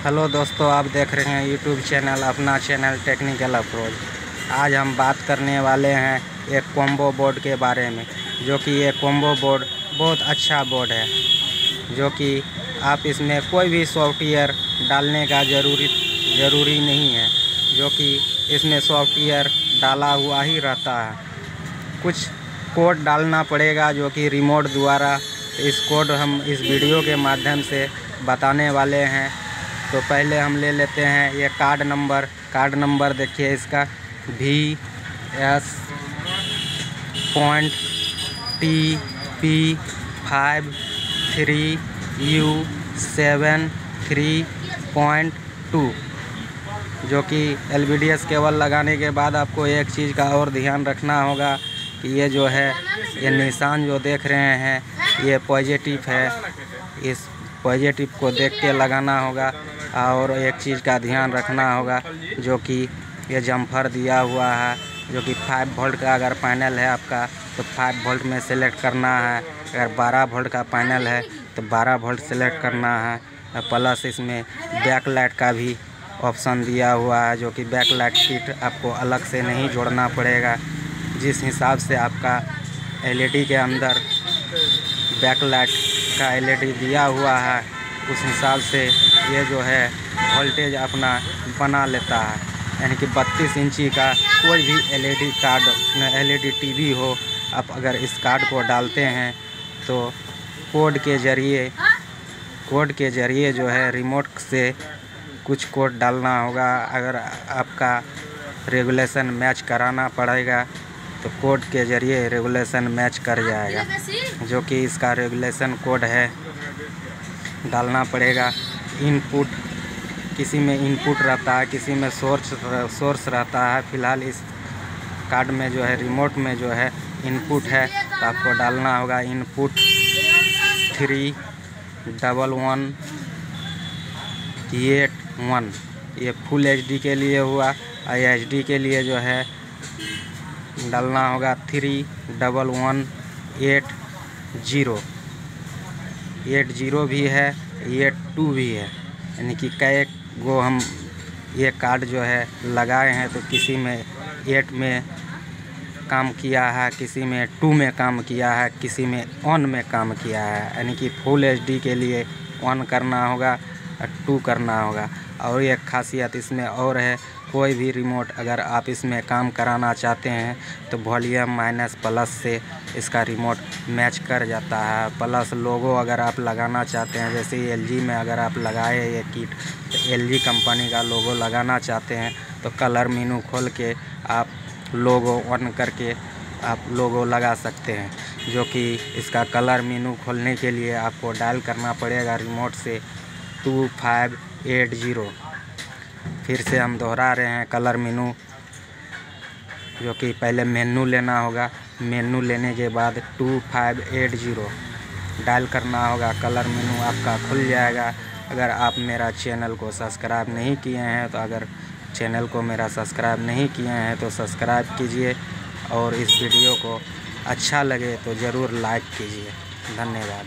Hello दोस्तों, आप देख रहे हैं यूट्यूब चैनल, अपना चैनल टेक्निकल अप्रोच आज हम बात करने वाले हैं एक कॉम्बो बोर्ड के बारे में, जो कि ये कॉम्बो बोर्ड बहुत अच्छा बोर्ड है, जो कि आप इसमें कोई भी सॉफ्टवेयर डालने का ज़रूरी ज़रूरी नहीं है, जो कि इसमें सॉफ्टवेयर डाला हुआ ही रहता है। कुछ कोड डालना पड़ेगा, जो कि रिमोट द्वारा, इस कोड हम इस वीडियो के माध्यम से बताने वाले हैं। तो पहले हम ले लेते हैं ये कार्ड नंबर। कार्ड नंबर देखिए इसका। भी S point T P five three U seven three point two जो कि एल केबल लगाने के बाद आपको एक चीज़ का और ध्यान रखना होगा कि ये जो है, ये निशान जो देख रहे हैं, ये पॉजिटिव है। इस पॉजिटिव को देख के लगाना होगा। और एक चीज़ का ध्यान रखना होगा, जो कि ये जम्फर दिया हुआ है, जो कि फाइव वोल्ट का अगर पैनल है आपका तो फाइव वोल्ट में सेलेक्ट करना है। अगर बारह वोल्ट का पैनल है तो बारह वोल्ट सेलेक्ट करना है। प्लस इसमें बैक लाइट का भी ऑप्शन दिया हुआ है, जो कि बैक लाइट किट आपको अलग से नहीं जोड़ना पड़ेगा। जिस हिसाब से आपका एलईडी के अंदर बैक लाइट का एलईडी दिया हुआ है उस हिसाब से ये जो है वोल्टेज अपना बना लेता है। यानी कि बत्तीस इंची का कोई भी एलईडी कार्ड एलईडी टीवी हो, आप अगर इस कार्ड को डालते हैं तो कोड के ज़रिए कोड के ज़रिए जो है रिमोट से कुछ कोड डालना होगा। अगर आपका रेगुलेशन मैच कराना पड़ेगा तो कोड के ज़रिए रेगुलेशन मैच कर जाएगा, जो कि इसका रेगुलेशन कोड है। डालना पड़ेगा। इनपुट किसी में इनपुट रहता है, किसी में सोर्स सोर्स रहता है। फ़िलहाल इस कार्ड में जो है, रिमोट में जो है, इनपुट है। तो आपको डालना होगा input three double one eight one. ये फुल एचडी के लिए हुआ। और एच के लिए जो है, डालना होगा three double one eight zero. Eight zero भी है एट टू भी है। यानी कि कई गो हम ये कार्ड जो है लगाए हैं तो किसी में एट में काम किया है, किसी में टू में काम किया है, किसी में ऑन में काम किया है। यानी कि फुल एच के लिए ऑन करना होगा और टू करना होगा। और एक खासियत इसमें और है, कोई भी रिमोट अगर आप इसमें काम कराना चाहते हैं तो वॉल्यूम माइनस प्लस से इसका रिमोट मैच कर जाता है। प्लस लोगो अगर आप लगाना चाहते हैं, जैसे एलजी में अगर आप लगाए ये किट तो एल कंपनी का लोगो लगाना चाहते हैं तो कलर मीनू खोल के आप लोगो ऑन करके आप लोगो लगा सकते हैं, जो कि इसका कलर मीनू खोलने के लिए आपको डायल करना पड़ेगा रिमोट से। टू फाइव एट ज़ीरो फिर से हम दोहरा रहे हैं कलर मेनू जो कि पहले मेनू लेना होगा। मेनू लेने के बाद two five eight zero dial करना होगा कलर मेनू आपका खुल जाएगा। अगर आप मेरा चैनल को सब्सक्राइब नहीं किए हैं तो अगर चैनल को मेरा सब्सक्राइब नहीं किए हैं तो सब्सक्राइब कीजिए। और इस वीडियो को अच्छा लगे तो ज़रूर लाइक कीजिए। धन्यवाद।